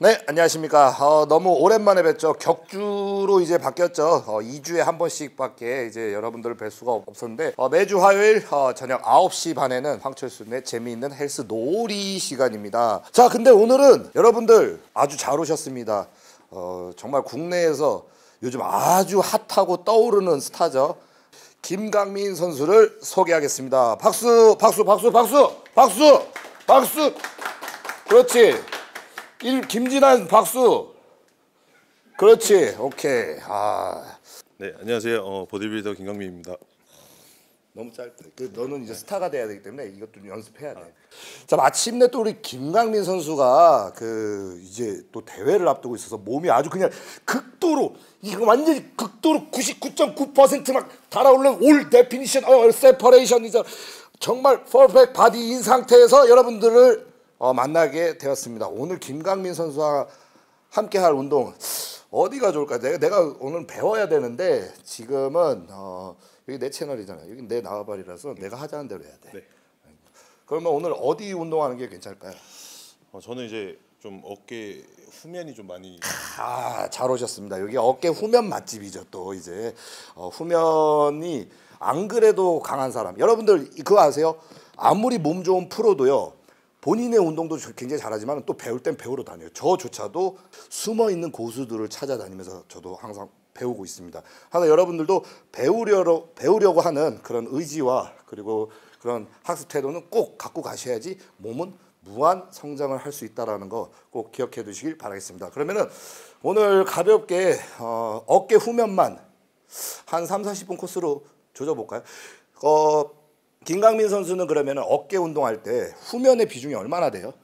네, 안녕하십니까. 어, 너무 오랜만에 뵙죠. 격주로 이제 바뀌었죠. 어, 2주에 한 번씩밖에 이제 여러분들을 뵐 수가 없었는데 어, 매주 화요일 어, 저녁 9시 반에는 황철순의 재미있는 헬스 놀이 시간입니다. 자, 근데 오늘은 여러분들 아주 잘 오셨습니다. 어, 정말 국내에서 요즘 아주 핫하고 떠오르는 스타죠. 김강민 선수를 소개하겠습니다. 박수, 박수, 박수, 박수, 박수, 박수. 그렇지. 일 김진환 박수. 그렇지. 오케이. 아 네, 안녕하세요. 어, 보디빌더 김강민입니다. 너무 짧다. 그 너는 이제 스타가 돼야 되기 때문에 이것도 좀 연습해야 돼. 자 마침내 또 우리 김강민 선수가 그 이제 또 대회를 앞두고 있어서 몸이 아주 그냥 극도로 이거 완전히 극도로 99.9%막 달아오르는 all definition 어 separation이죠. 정말 perfect body인 상태에서 여러분들을 어, 만나게 되었습니다. 오늘 김강민 선수와 함께 할 운동 어디가 좋을까? 내가 내가 오늘 배워야 되는데 지금은 어, 여기 내 채널이잖아요. 여기 내 나와바리라서 내가 하자는 대로 해야 돼. 네. 그러면 오늘 어디 운동하는 게 괜찮을까요? 어, 저는 이제 좀 어깨 후면이 좀 많이 아, 잘 오셨습니다. 여기 어깨 후면 맛집이죠. 또 이제 어, 후면이 안 그래도 강한 사람. 여러분들 그거 아세요? 아무리 몸 좋은 프로도요. 본인의 운동도 굉장히 잘하지만 또 배울 땐 배우러 다녀요. 저조차도 숨어 있는 고수들을 찾아다니면서 저도 항상 배우고 있습니다. 하나 여러분들도 배우려고 배우려고 하는 그런 의지와 그리고 그런 학습 태도는 꼭 갖고 가셔야지 몸은 무한 성장을 할 수 있다라는 거 꼭 기억해 두시길 바라겠습니다. 그러면은 오늘 가볍게 어, 어깨 후면만 한 3, 40분 코스로 조져 볼까요? 어, 김강민 선수는 그러면 어깨 운동할 때 후면의 비중이 얼마나 돼요?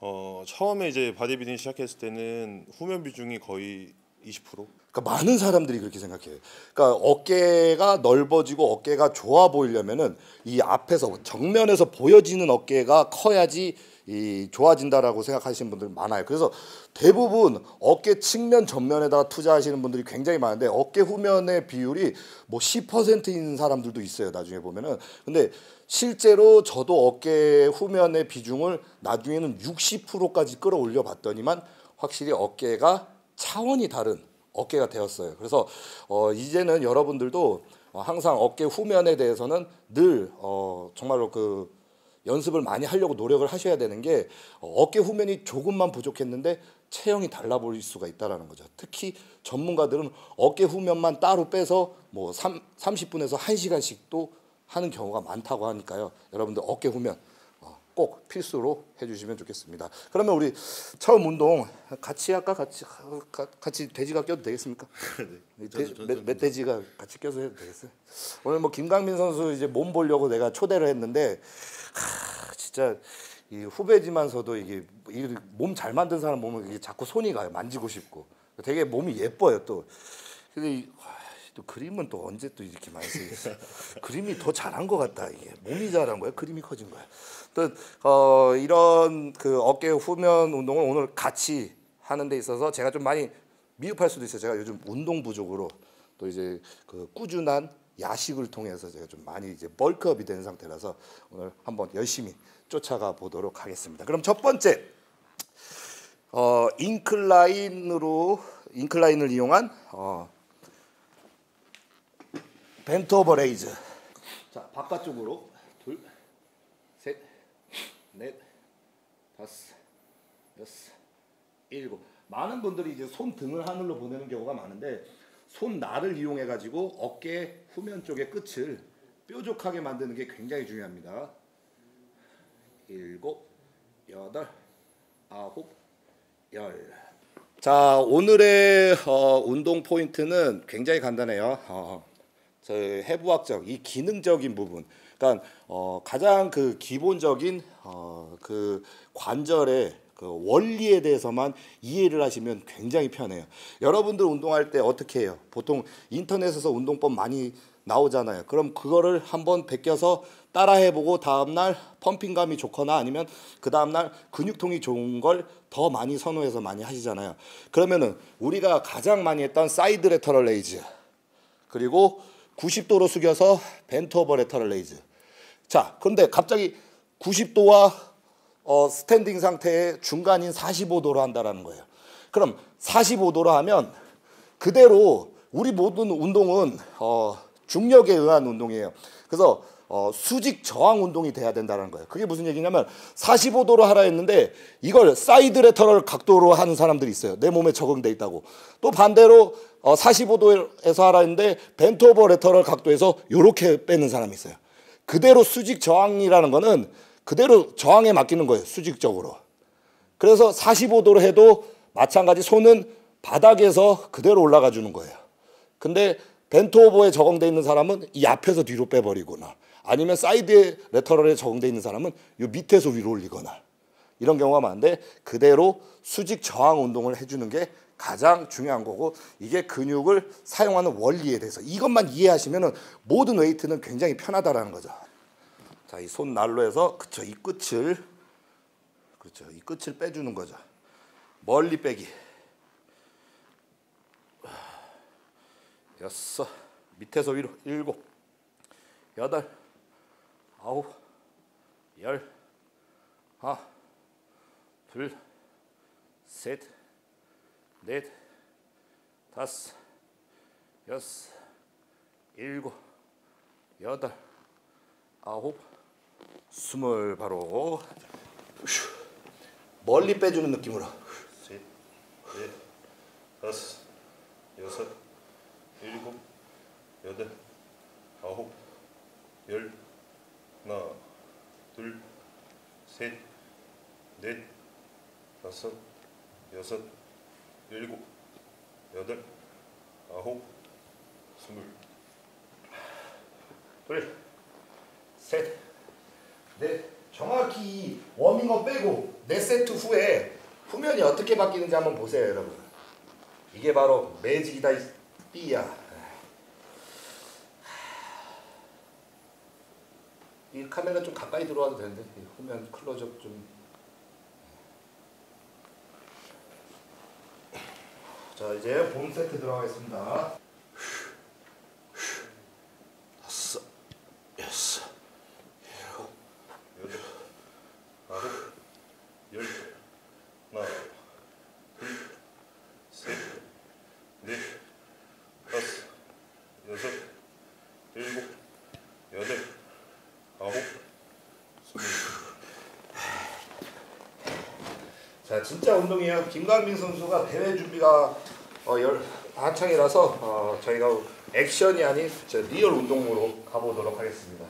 어, 처음에 이제 바디빌딩 시작했을 때는 후면 비중이 거의 20%. 그러니까 많은 사람들이 그렇게 생각해요. 그러니까 어깨가 넓어지고 어깨가 좋아 보이려면은 이 앞에서 정면에서 보여지는 어깨가 커야지 이 좋아진다라고 생각하시는 분들 많아요. 그래서 대부분 어깨 측면 전면에다가 투자하시는 분들이 굉장히 많은데 어깨 후면의 비율이 뭐 10%인 사람들도 있어요. 나중에 보면은. 근데 실제로 저도 어깨 후면의 비중을 나중에는 60%까지 끌어올려 봤더니만 확실히 어깨가 차원이 다른 어깨가 되었어요. 그래서 어 이제는 여러분들도 항상 어깨 후면에 대해서는 늘 어 정말로 그 연습을 많이 하려고 노력을 하셔야 되는 게 어깨 후면이 조금만 부족했는데 체형이 달라 보일 수가 있다라는 거죠. 특히 전문가들은 어깨 후면만 따로 빼서 뭐 3, 30분에서 1시간씩도 하는 경우가 많다고 하니까요. 여러분들 어깨 후면 어, 꼭 필수로 해주시면 좋겠습니다. 그러면 우리 처음 운동 같이 할까 같이 같이 돼지가 껴도 되겠습니까? 네. 돼지, 멧, 멧돼지가 같이 껴서 해도 되겠어요. 오늘 뭐 김강민 선수 이제 몸 보려고 내가 초대를 했는데 하, 진짜 이 후배지만서도 이게 몸 잘 만든 사람 보면 이게 자꾸 손이 가요. 만지고 싶고 되게 몸이 예뻐요 또. 근데 이, 또 그림은 또 언제 또 이렇게 많이 쓰겠어? 그림이 더 잘한 것 같다 이게 몸이 잘한 거야, 그림이 커진 거야. 또 어, 이런 그 어깨 후면 운동을 오늘 같이 하는 데 있어서 제가 좀 많이 미흡할 수도 있어요. 제가 요즘 운동 부족으로 또 이제 그 꾸준한 야식을 통해서 제가 좀 많이 이제 bulk up이 된 상태라서 오늘 한번 열심히 쫓아가 보도록 하겠습니다. 그럼 첫 번째 어, incline으로 incline을 이용한 어, bent over raise. 자 바깥쪽으로 둘, 셋, 넷, 다섯, 여섯, 일곱. 많은 분들이 이제 손 등을 하늘로 보내는 경우가 많은데 손날을 이용해 가지고 어깨 후면 쪽의 끝을 뾰족하게 만드는 게 굉장히 중요합니다. 일곱, 여덟, 아홉, 열. 자 오늘의 어, 운동 포인트는 굉장히 간단해요. 어, 저 해부학적 이 기능적인 부분. 그러니까 어, 가장 그 기본적인 어, 그 관절의 그 원리에 대해서만 이해를 하시면 굉장히 편해요. 여러분들 운동할 때 어떻게 해요? 보통 인터넷에서 운동법 많이 나오잖아요. 그럼 그거를 한번 베껴서 따라해보고 다음날 pumping감이 좋거나 아니면 그 다음날 근육통이 좋은 걸 더 많이 선호해서 많이 하시잖아요. 그러면은 우리가 가장 많이 했던 side lateral raise 그리고 90도로 숙여서 bent over lateral raise 자 그런데 갑자기 90도와 어, standing 상태의 중간인 45도로 한다라는 거예요. 그럼 45도로 하면 그대로 우리 모든 운동은 어, 중력에 의한 운동이에요. 그래서 어, 수직 저항 운동이 돼야 된다는 거예요. 그게 무슨 얘기냐면 45도로 하라 했는데 이걸 side lateral 각도로 하는 사람들이 있어요. 내 몸에 적응돼 있다고. 또 반대로 어, 45도에서 하라 했는데 bent over lateral 각도에서 이렇게 빼는 사람이 있어요. 그대로 수직 저항이라는 거는 그대로 저항에 맡기는 거예요. 수직적으로. 그래서 45도로 해도 마찬가지 손은 바닥에서 그대로 올라가 주는 거예요. 근데 bent over에 적응돼 있는 사람은 이 앞에서 뒤로 빼버리거나 아니면 side lateral에 적응돼 있는 사람은 이 밑에서 위로 올리거나 이런 경우가 많은데 그대로 수직 저항 운동을 해주는 게 가장 중요한 거고 이게 근육을 사용하는 원리에 대해서 이것만 이해하시면은 모든 웨이트는 굉장히 편하다라는 거죠. 자, 이 손 난로에서 그쵸 이 끝을 그렇죠 이 끝을 빼주는 거죠. 멀리 빼기. 여섯 밑에서 위로 일곱 여덟 아홉 열 하나 둘셋 넷, 다섯, 여섯, 일곱, 여덟, 아홉, 스물 바로 멀리 빼주는 느낌으로 셋, 넷, 다섯, 여섯, 일곱, 여덟, 아홉, 열, 하나, 둘, 셋, 넷, 다섯, 여섯, 일곱, 여덟, 아홉, 스물. 둘, 셋, 넷. 정확히 이 워밍업 빼고 네 세트 후에 후면이 어떻게 바뀌는지 한번 보세요, 여러분. 이게 바로 매직이다 이 삐야. 이 카메라 좀 가까이 들어와도 되는데 이 후면 클로즈업 좀. 자 이제 봄 세트 들어가겠습니다. 다섯, 여섯, 일곱, 여덟, 아홉, 열, 하나, 둘, 셋, 넷, 다섯, 여섯, 일곱, 여덟, 아홉, 스물. 자 진짜 운동이에요. 김강민 선수가 대회 준비가 어, 열 한창이라서 어, 저희가 액션이 아닌 저 real 운동으로 가보도록 하겠습니다.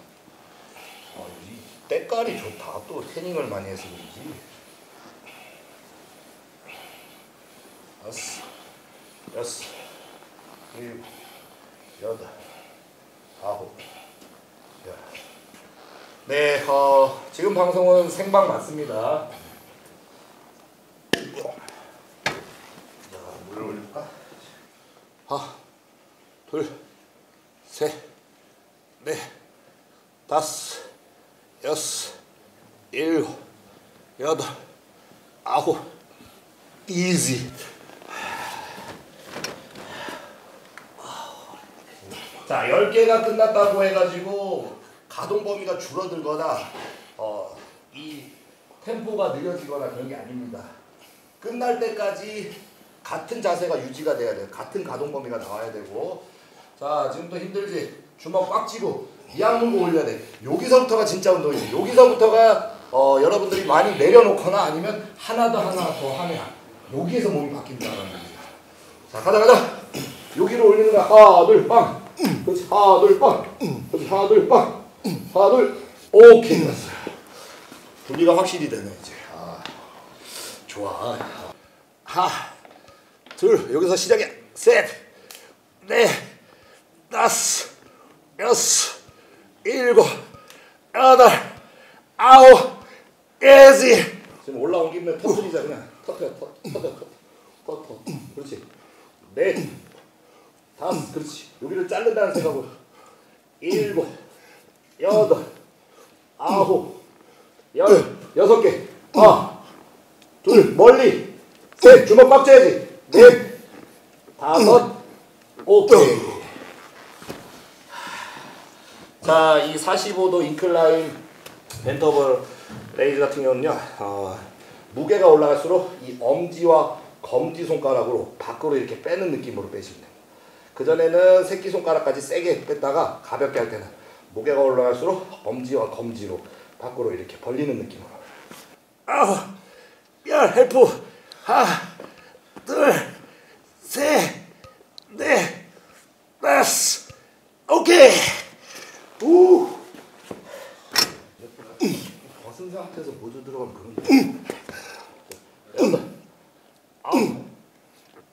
어, 이 때깔이 좋다. 또 태닝을 많이 해서 그런지. 여섯, 여섯, 일곱, 여덟, 아홉, 열. 네, 어, 지금 방송은 생방 맞습니다. 자, 물을 올릴까? 하나, 둘, 셋, 넷, 다섯, 여섯, 일곱, 여덟, 아홉, easy. 자, 10개가 끝났다고 해가지고 가동 범위가 줄어들거나 어, 이 템포가 느려지거나 그런 게 아닙니다. 끝날 때까지 같은 자세가 유지가 돼야 돼요. 같은 가동 범위가 나와야 되고 자, 지금 또 힘들지? 주먹 꽉 쥐고 이 악 물고 올려야 돼. 여기서부터가 진짜 운동이에요. 여기서부터가 어, 여러분들이 많이 내려놓거나 아니면 하나 더 하나 더 하면 여기에서 몸이 바뀐다는 거죠. 자, 가자 가자. 여기로 올리는 거야. 하나, 둘, 빵. 그렇지. 하나, 둘, 빵. 그렇지. 하나, 둘, 빵. 하나, 둘. 오케이. 분리가 확실히 되네 이제. 아, 좋아. 하, 둘. 여기서 시작해. 셋, 넷, 다섯, 여섯, 일곱, 여덟, 아홉, 예지. 지금 올라온 김에 터트리자 그냥. 터트려, 터, 터트려, 터트려, 터트려. 그렇지. 넷, 다섯, 그렇지. 여기를 자른다는 생각으로. 일곱, 여덟, 아홉, 열, 여섯 개. 둘, 멀리. 셋, 주먹 꽉 쥐어야지. 넷, 다섯, 오케이. 자, 이 45도 incline bent over raise 같은 경우는요 어, 무게가 올라갈수록 이 엄지와 검지 손가락으로 밖으로 이렇게 빼는 느낌으로 빼시면 됩니다. 그 전에는 새끼 손가락까지 세게 뺐다가 가볍게 할 때는 무게가 올라갈수록 엄지와 검지로 밖으로 이렇게 벌리는 느낌으로. 아, 야 help 하나, 둘, 셋, 넷, 다섯, 오케이. 우. 벗은 상태에서 모두 들어가면 그런. 여덟, 아홉,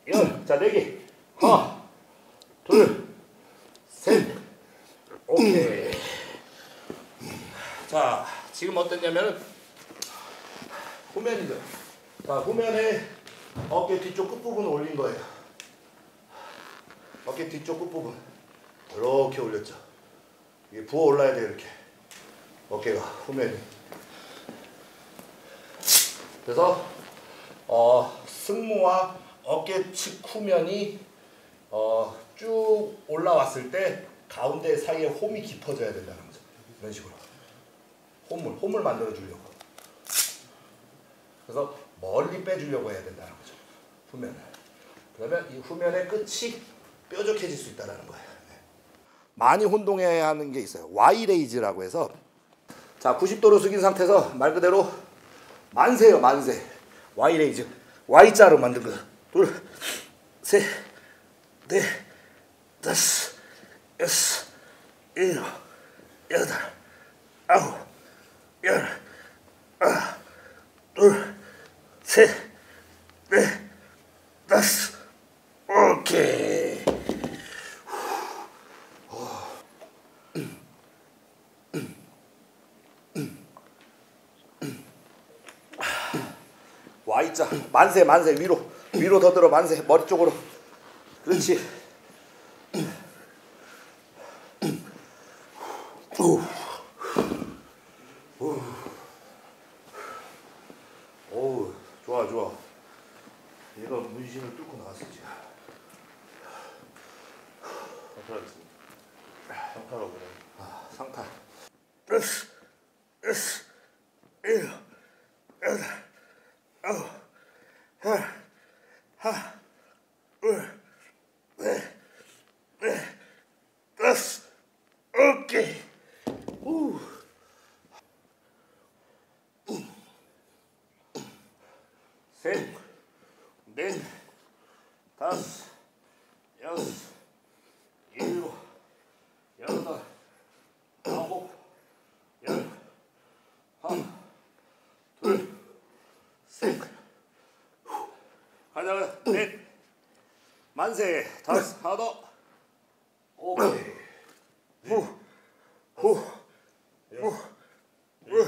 열. 자, 네 개. 하나, 둘, 셋. 오케이. 자, 지금 어땠냐면은 후면이죠. 자, 후면에 어깨 뒤쪽 끝부분을 올린 거예요. 어깨 뒤쪽 끝부분. 이렇게 올렸죠. 이게 부어 올라야 돼요, 이렇게. 어깨가, 후면이. 그래서, 어, 승모와 어깨 측 후면이 어, 쭉 올라왔을 때 가운데 사이에 홈이 깊어져야 된다는 거죠. 이런 식으로. 홈을, 홈을 만들어 주려고. 그래서 멀리 빼주려고 해야 된다는 거죠. 후면을. 그러면 이 후면의 끝이 뾰족해질 수 있다는 거예요. 네. 많이 혼동해야 하는 게 있어요. Y raise라고 해서 자 90도로 숙인 상태에서 말 그대로 만세요 만세. Y raise. Y자로 만든 거. 둘, 셋, 넷, 다섯, 여섯, 일곱, 여덟, 아홉, 열, 하나, 둘, 셋, 넷, 다섯, 오케이. Y자. 만세 만세. 위로. 위로 더 들어. 만세. 머리 쪽으로. 그렇지 오. 오. 오 좋아 좋아 얘가 문신을 뚫고 나왔었지 상탈하겠습니다. 상탈하고 그냥 아, 상탈 으스 으스 일곱 여덟 아홉 열 하나 둘셋넷 다섯 오케이. 우. 셋, 넷, 다섯, 일곱, 여덟, 아홉, 열, 하나, 둘, 셋, 후. 가자, 가자, 넷, 만세, 다섯, 하나 더, 오케이, 후, 후, 후, 후,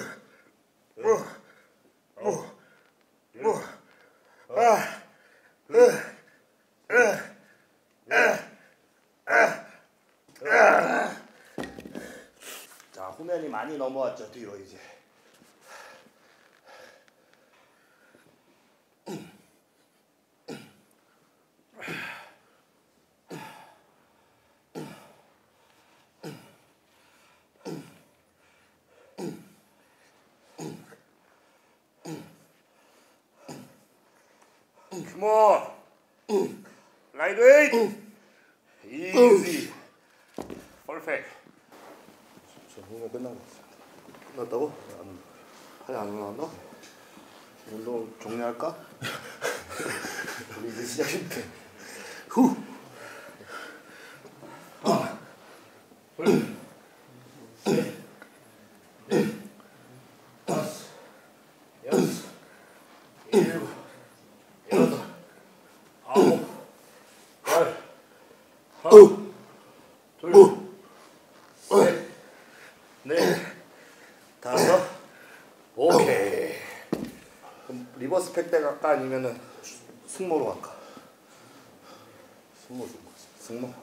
후, 후, 후, 아, 으, 으, 자 후면이 많이 넘어왔죠 뒤로 이제 Lightweight. Easy. Perfect. 저 운동 끝난 것 같습니다. 끝났다고? 안, 팔이 안 올라간다? 운동 종료할까? 우리 이제 시작인데. 후. 하나, 둘, 셋, 넷, 다섯, 여섯, 일곱, 여덟, 아홉, 열, 하나, 둘, 셋, 넷, 다섯, 오케이. 그럼 리버스 팩대 갈까? 아니면은 승모로 갈까? 승모. 승모.